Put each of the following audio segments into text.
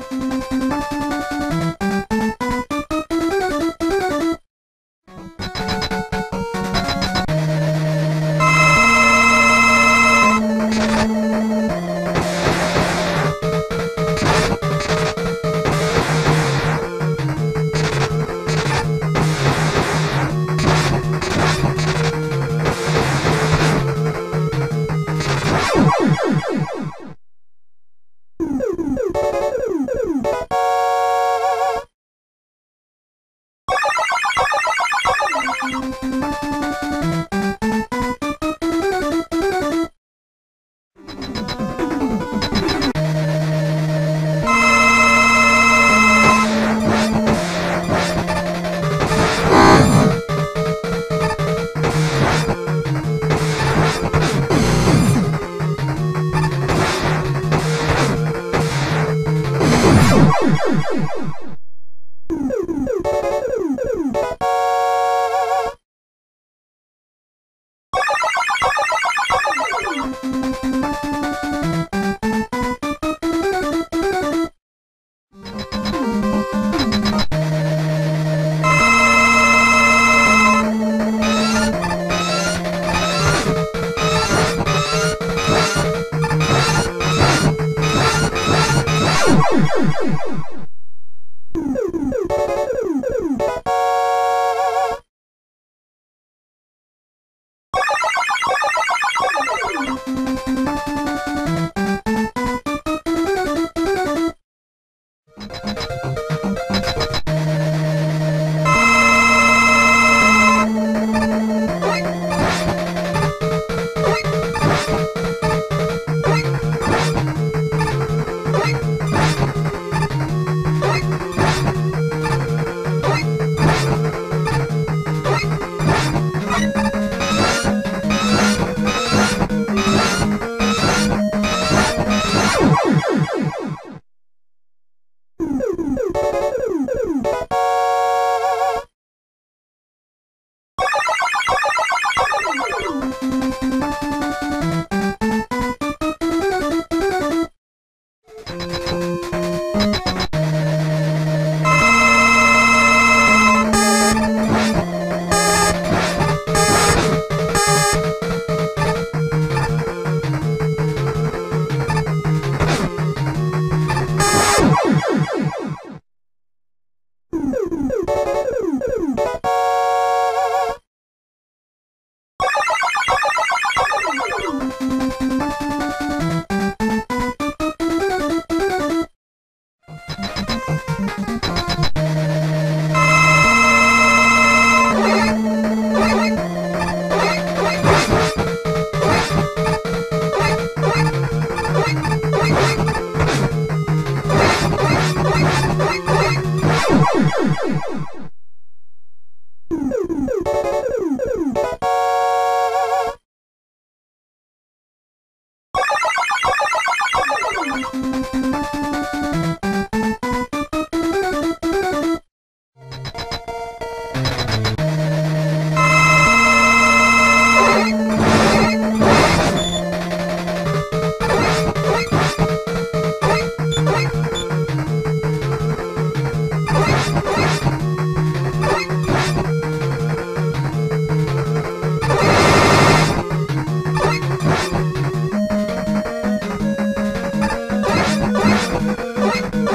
うん。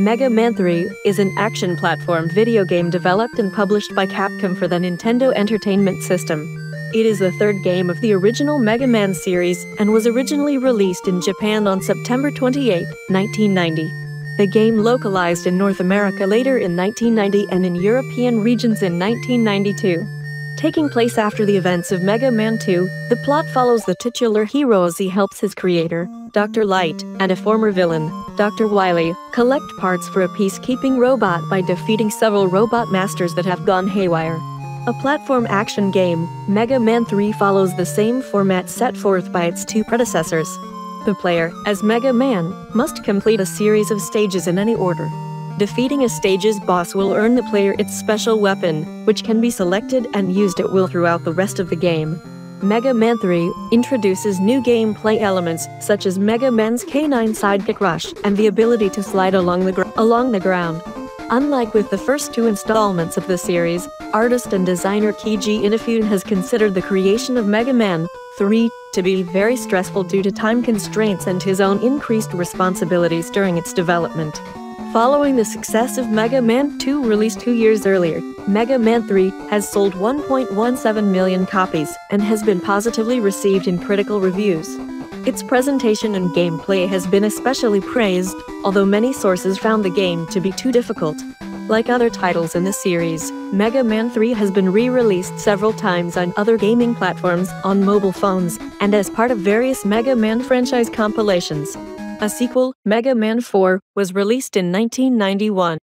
Mega Man 3 is an action platform video game developed and published by Capcom for the Nintendo Entertainment System. It is the third game of the original Mega Man series and was originally released in Japan on September 28, 1990. The game localized in North America later in 1990 and in European regions in 1992. Taking place after the events of Mega Man 2, the plot follows the titular hero as he helps his creator, Dr. Light, and a former villain, Dr. Wily, collect parts for a peacekeeping robot by defeating several robot masters that have gone haywire. A platform action game, Mega Man 3 follows the same format set forth by its two predecessors. The player, as Mega Man, must complete a series of stages in any order. Defeating a stage's boss will earn the player its special weapon, which can be selected and used at will throughout the rest of the game. Mega Man 3 introduces new gameplay elements such as Mega Man's K9 sidekick rush and the ability to slide along the, along the ground. Unlike with the first two installments of the series, artist and designer Keiji Inafune has considered the creation of Mega Man 3 to be very stressful due to time constraints and his own increased responsibilities during its development. Following the success of Mega Man 2 released two years earlier, Mega Man 3 has sold 1.17 million copies and has been positively received in critical reviews. Its presentation and gameplay has been especially praised, although many sources found the game to be too difficult. Like other titles in the series, Mega Man 3 has been re-released several times on other gaming platforms, on mobile phones, and as part of various Mega Man franchise compilations. A sequel, Mega Man 4, was released in 1991.